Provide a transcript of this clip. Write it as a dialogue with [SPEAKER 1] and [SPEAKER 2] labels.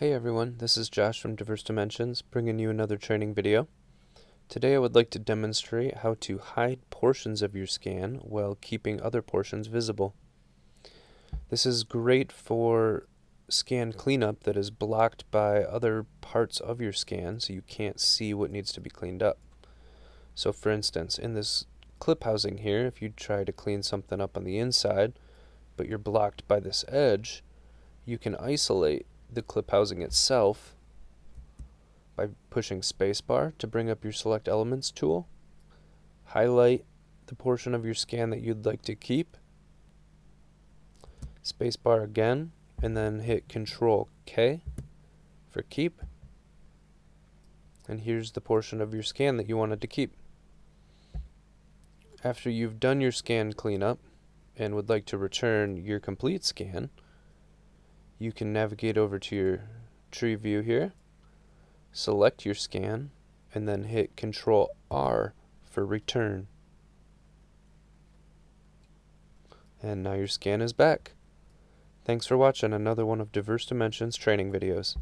[SPEAKER 1] Hey everyone, this is Josh from Diverse Dimensions, bringing you another training video. Today I would like to demonstrate how to hide portions of your scan while keeping other portions visible. This is great for scan cleanup that is blocked by other parts of your scan so you can't see what needs to be cleaned up. So for instance, in this clip housing here, if you try to clean something up on the inside, but you're blocked by this edge, you can isolate the clip housing itself by pushing spacebar to bring up your select elements tool. Highlight the portion of your scan that you'd like to keep. Spacebar again and then hit control K for keep. And here's the portion of your scan that you wanted to keep. After you've done your scan cleanup and would like to return your complete scan, you can navigate over to your tree view here, select your scan, and then hit Control R for return. And now your scan is back. Thanks for watching another one of Diverse Dimensions training videos.